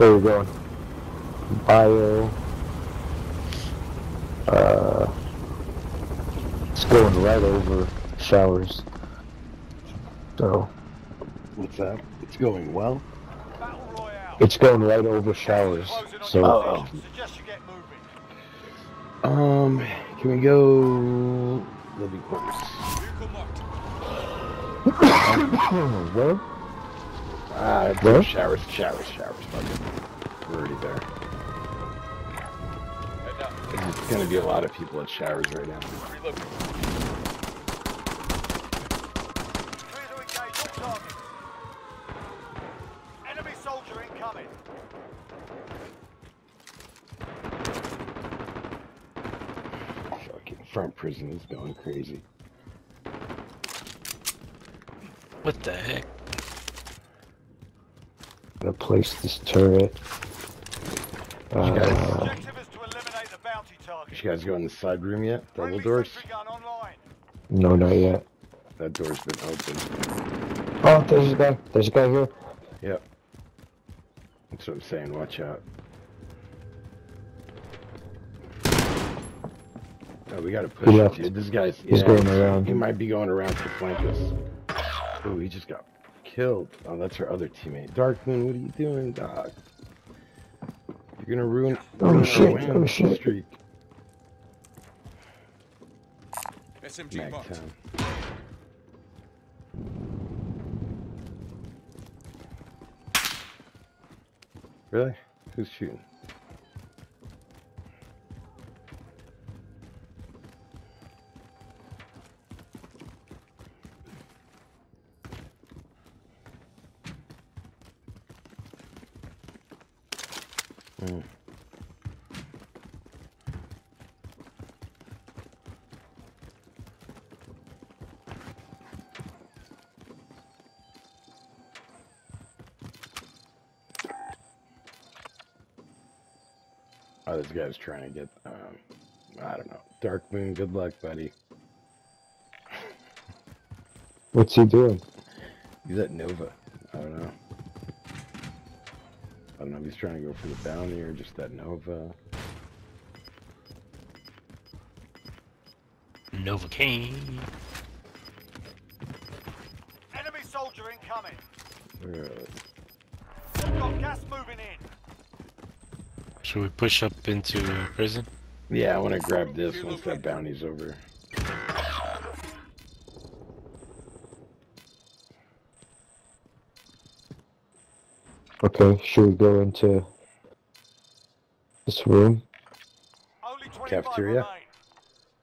Where are we going? Bio. Uh, it's going right over showers. So, What's that? It's going well. It's going right over showers. So, your Oh. position. Suggest you get moving. Um, can we go living quarters? where? Ah, it's showers, showers, showers. Fuck it. We're already there. There's gonna be a lot of people at showers right now. Clear to engage all targets. Enemy soldier incoming. Fucking front prison is going crazy. What the heck? Gonna place this turret. Uh, Objective is to eliminate the bounty Did you guys go in the side room yet? Double Friendly doors? sentry gun online. no, not yet. That door's been open. Oh, there's a guy. There's a guy here. Yep. That's what I'm saying. Watch out. Oh, we gotta push He it, left. dude. This guy's He's yeah, going around. He might be going around to flank us. Oh, he just got killed. Oh, that's our other teammate. Darkmoon, what are you doing, dog? You're gonna ruin, Oh, ruin our shit. win Oh, shit. streak. SMG marked. Magtown. Really? Who's shooting? Hmm. Oh, this guy's trying to get, um, I don't know. Darkmoon, good luck, buddy. What's he doing? He's at Nova. I don't know. I don't know if he's trying to go for the bounty or just that Nova. Novocaine. Enemy soldier incoming. Where, uh, We've got gas moving in. Should we push up into prison? Yeah, I want to grab this once that bounty's over. Okay, should we go into this room? Only 25 Cafeteria?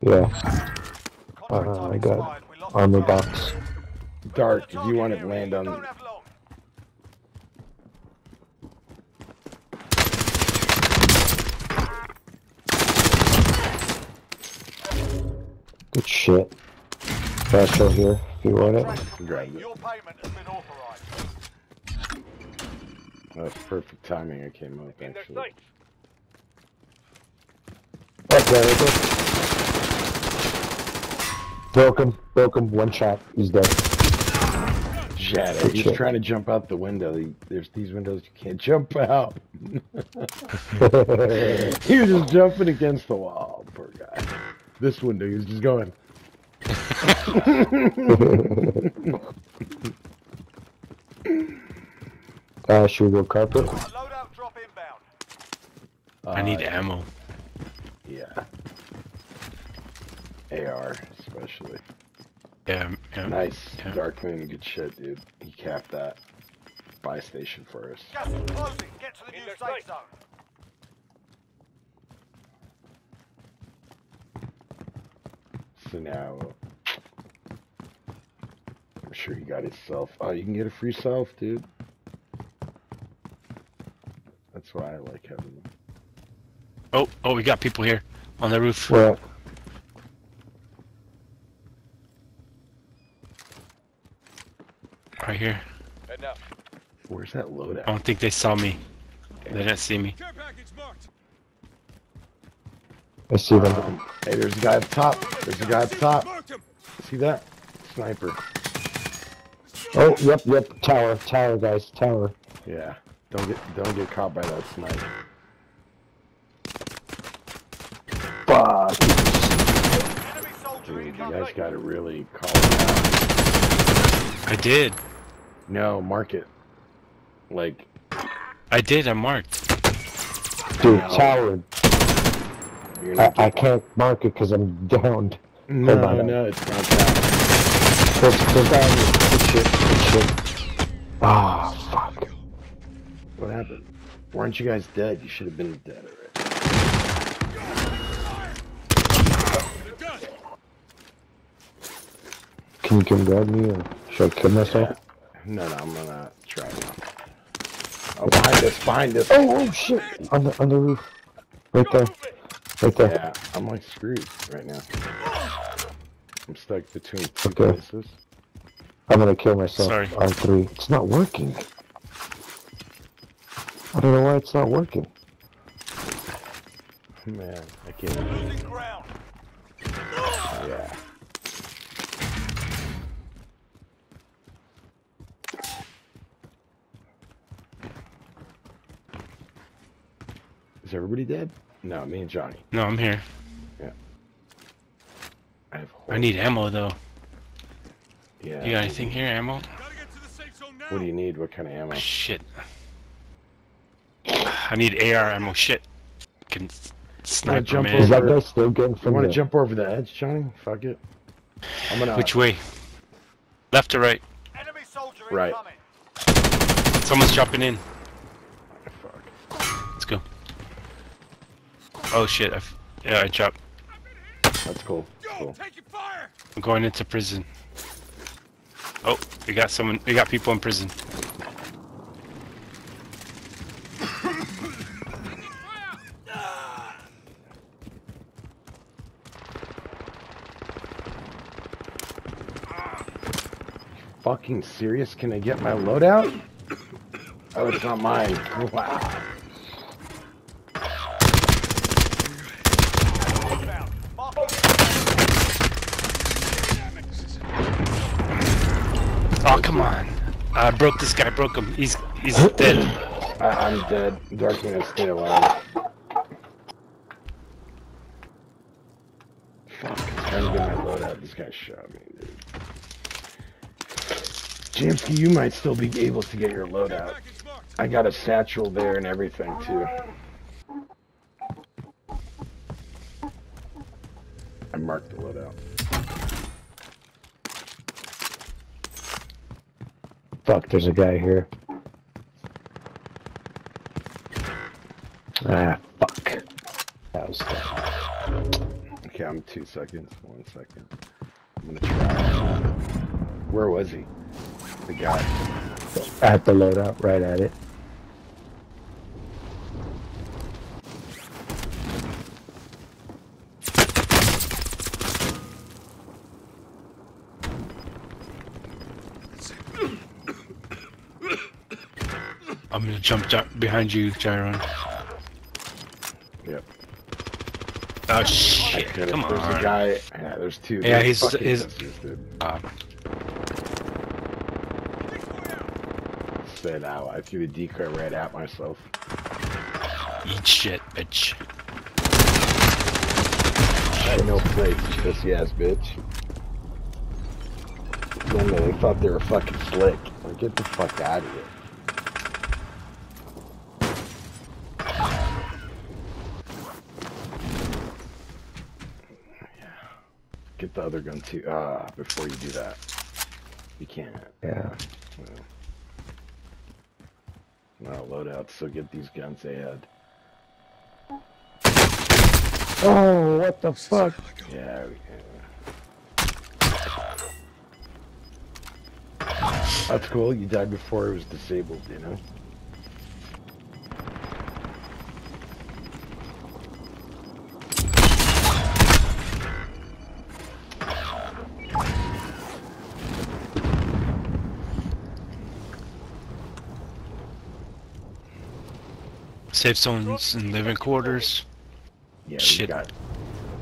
Yeah, Contract Uh, time I got expired. We lost armor box. Dark, if you want to land on... Don't have long. Good shit. Fast shell here, if you want it. Contract Grab complete. it. Your payment has been authorized. That's perfect timing I came up, actually. Okay, okay. Broke him, broke him, one shot, he's dead. Shadow, he's shit. trying to jump out the window. He, there's these windows you can't jump out. he was just jumping against the wall, poor guy. This window, he was just going. uh, should we go carpet? Loadout drop inbound. I need uh, ammo. Yeah. AR, especially. Yeah, yeah. Nice. Yeah. Darkmoon, good shit, dude. He capped that. Buy station for us. Gas is closing. Get to the new safe zone. So now, I'm sure he got his self. Oh, you can get a free self, dude. That's why I like having them. Oh, oh, we got people here on the roof. Well, Right here. Where's that loadout? I don't think they saw me. They didn't see me. Care package marked. I see them. Um, hey, there's a guy up top. There's a guy up top. See that? Sniper. Oh, yep, yep, tower, tower, guys, tower. Yeah. Don't get don't get caught by that sniper. Fuck. Dude, you incoming. guys gotta really call it out. I did. No, mark it. Like, I did. I marked. Dude, No. tower. I, I can't mark it because I'm downed. No, Hold on. no, it's not that. There's, there's down here. Good shit. Good shit. Ah, fuck. What happened? Weren't you guys dead? You should have been dead already. Can you come grab me or should I kill myself? No, no, I'm gonna try now. Oh, behind us, behind us. Oh, oh shit! On the on the roof. Right there. Right there. Yeah, I'm like screwed right now. I'm stuck between two Okay. places. I'm gonna kill myself Sorry. on three. It's not working. I don't know why it's not working. Man, I can't. Losing ground. Yeah. Is everybody dead? No, me and Johnny. No, I'm here. Yeah. I have. I need ammo though. Yeah. You got anything here? Ammo? Gotta get to the safe zone now. What do you need? What kind of ammo? Shit. I need AR ammo. Shit. Can s- sniper jump man. Is that guy still getting You from want the... to jump over the edge, Johnny? Fuck it. I'm gonna. Which way? Left or right? Enemy soldier Right. incoming. Someone's dropping in. Fuck. Let's go. Oh shit. I f- yeah, I jumped. That's cool. Yo, Cool. taking fire. I'm going into prison. Oh, we got someone. We got people in prison. Fucking serious? Can I get my loadout? Oh, it's not mine. Wow. Oh come on! I broke this guy. Broke him. He's he's dead. I, I'm dead. Darkness, stay alive. Fuck, I'm trying to get my loadout. This guy shot me, dude. Jamski, you might still be able to get your loadout. Package marked. I got a satchel there and everything, too. I marked the loadout. Fuck, there's a guy here. Ah, fuck. That was tough. Okay, I'm two seconds. One second. I'm gonna try. Where was he? The guy. At the loadout, right at it. I'm gonna jump gy- behind you, Gyron. Yep. Oh shit! could've- Come There's a guy. Yeah, there's two. Yeah, They're he's- fucking he's- sisters, dude. Uh, Spit out. I threw the decoy right at myself. eat shit, bitch. Had no place, pussy ass bitch. Then they thought they were fucking slick. Like, get the fuck out of here. Get the other gun too. Ah, before you do that. You can't. Yeah. Not a loadout, so get these guns ahead. Oh, what the fuck? Yeah, we That's cool. You died before it was disabled, you know? Safe zones and living quarters. Yeah, we Shit. got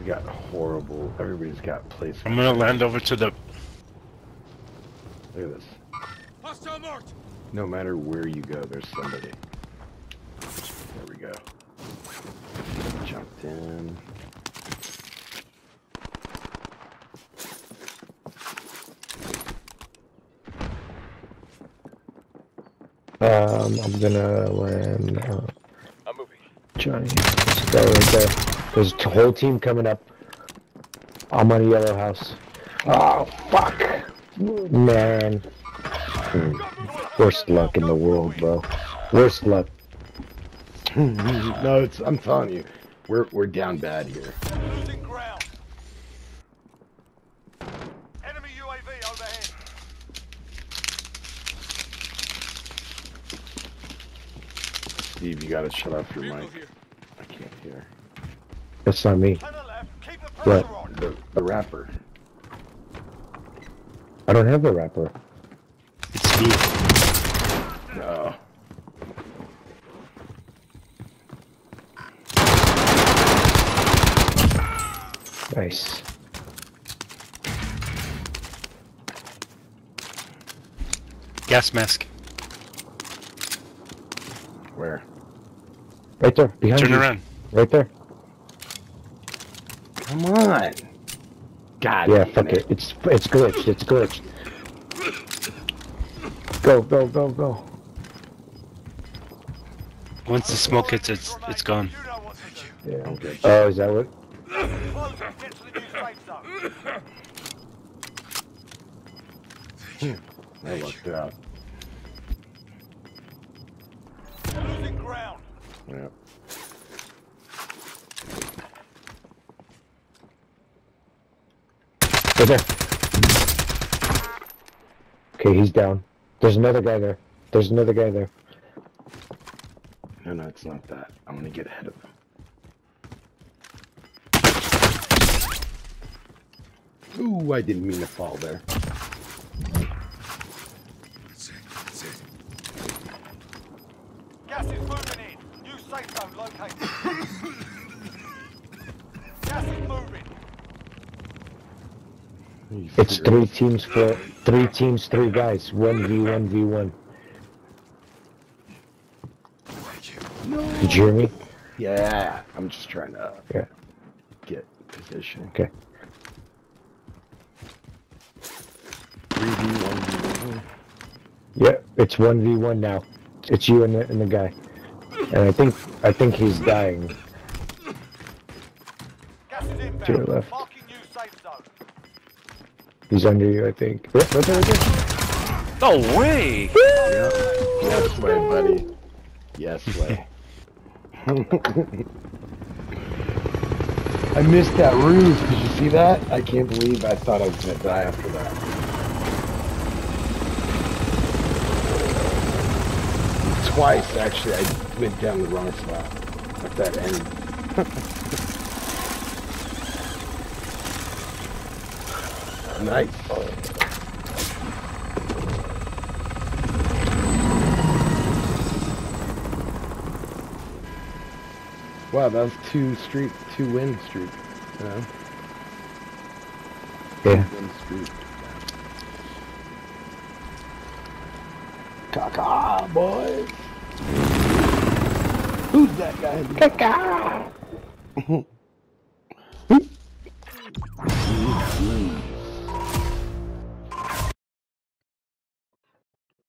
we got horrible. Everybody's got place. I'm gonna land over to the. Look at this. Hostile marked. No matter where you go, there's somebody. There we go. Jumped in. Um, I'm gonna land. Johnny. Stay right there. There's a whole team coming up. I'm on a yellow house. Oh fuck, man. Hmm. Worst luck in the world, bro. Worst luck. no, it's. I'm telling you, we're we're down bad here. Steve, you gotta shut off your mic. I can't hear. That's not me. To the the What? The the rapper. I don't have a rapper. It's me. No. Nice. Gas mask. Where? Right there, behind Turn you. around. Right there. Come on. God. Yeah, damn fuck it. It's it's glitched. It's glitched. Go, go, go, go. Once the smoke hits, it's it's gone. You know what to. Yeah. Okay. Oh, is that what? Close and get to the new safe zone. I lucked out. Yeah. Right there. Okay, he's down. There's another guy there. There's another guy there. No, no, it's not that. I'm gonna get ahead of him. Ooh, I didn't mean to fall there. That's it. That's it. Gas is moving in. New safe zone located. Gas is moving. It's three teams for three teams, three guys. One v one v one. Thank. Did you hear me? Yeah, I'm just trying to Yeah. get position. Okay. 3v1v1. Yeah, it's one v one now. It's you and the, and the guy. And I think I think he's dying. Gas is inbound. To your left. Marking new safe zone. He's under you, I think. Yeah, right there, right there. No way! Yes way, buddy. Yes way. I missed that ruse. Did you see that? I can't believe I thought I was gonna die after that. Twice, actually, I went down the wrong spot at that end. nice. Wow, that was two streak, two win streak. You know? Yeah. Win streak. Caca, boys. Who's that guy? Caca.